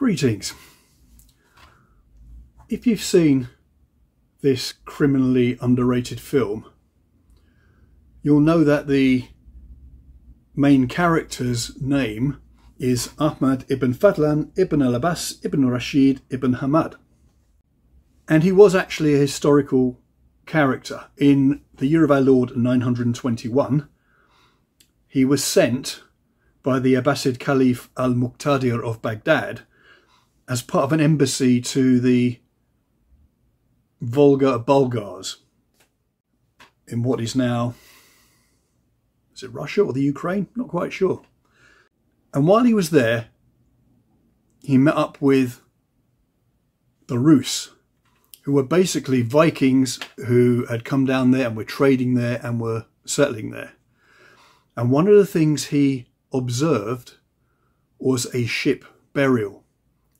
Greetings. If you've seen this criminally underrated film, you'll know that the main character's name is Ahmad ibn Fadlan ibn al-Abbas ibn Rashid ibn Hamad. And he was actually a historical character. In the year of our Lord 921, he was sent by the Abbasid Caliph al-Muqtadir of Baghdad as part of an embassy to the Volga Bulgars in what is now, is it Russia or the Ukraine? Not quite sure. And while he was there, he met up with the Rus, who were basically Vikings who had come down there and were trading there and were settling there. And one of the things he observed was a ship burial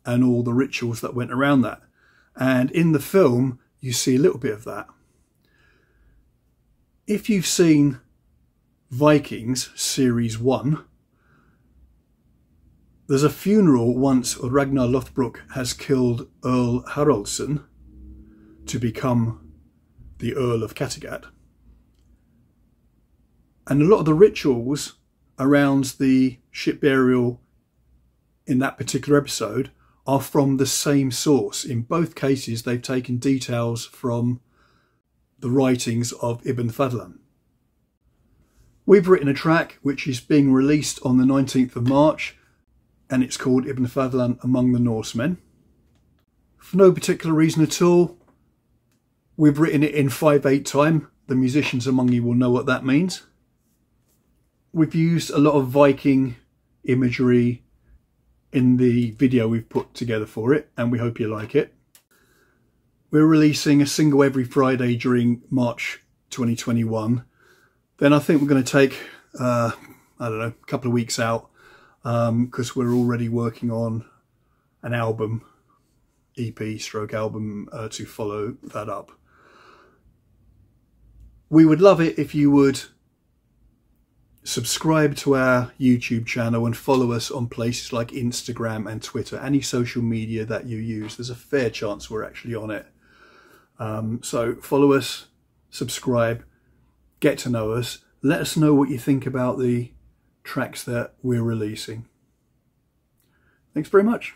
and all the rituals that went around that. And in the film, you see a little bit of that. If you've seen Vikings Series 1, there's a funeral once Ragnar Lothbrok has killed Earl Haraldsson to become the Earl of Kattegat. And a lot of the rituals around the ship burial in that particular episode are from the same source. In both cases, they've taken details from the writings of Ibn Fadlan. We've written a track which is being released on the 19th of March and it's called Ibn Fadlan Among the Norsemen. For no particular reason at all, we've written it in 5-8 time. The musicians among you will know what that means. We've used a lot of Viking imagery in the video we've put together for it and we hope you like it. We're releasing a single every Friday during March 2021. Then I think we're going to take, uh, I don't know, a couple of weeks out because um, we're already working on an album, EP stroke album uh, to follow that up. We would love it if you would subscribe to our YouTube channel and follow us on places like Instagram and Twitter, any social media that you use. There's a fair chance we're actually on it. Um, so follow us, subscribe, get to know us. Let us know what you think about the tracks that we're releasing. Thanks very much.